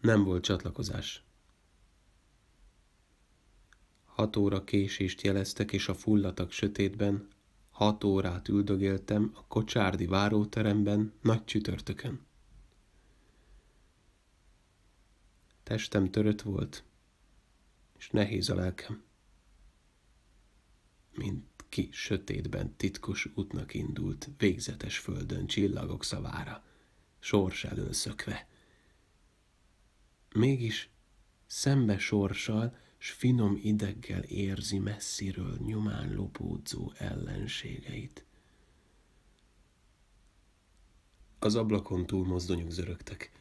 Nem volt csatlakozás. Hat óra késést jeleztek, és a fullatak sötétben hat órát üldögéltem a kocsárdi váróteremben nagy csütörtökön. Testem törött volt, és nehéz a lelkem. Mint ki sötétben titkos útnak indult, végzetes földön csillagok szavára, sors elől szökve. Mégis szembe sorssal, s finom ideggel érzi messziről nyomán lopódzó ellenségeit. Az ablakon túl mozdonyok zörögtek.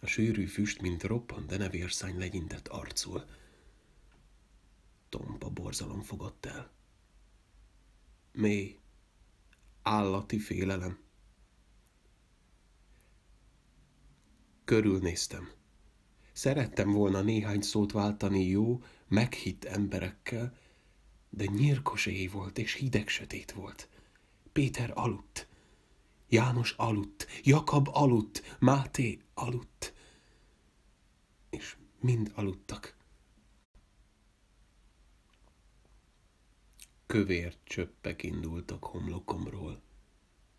A sűrű füst, mint roppant denevérszány legyintett arcul. Tompa borzalom fogott el. Mély, állati félelem. Körülnéztem. Szerettem volna néhány szót váltani jó, meghitt emberekkel, de nyírkos éj volt, és hideg sötét volt. Péter aludt. János aludt, Jakab aludt, Máté aludt. És mind aludtak. Kövér csöppek indultak homlokomról,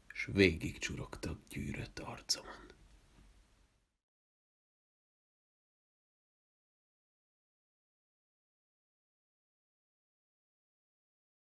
s végig csurogtak gyűrött arcomon.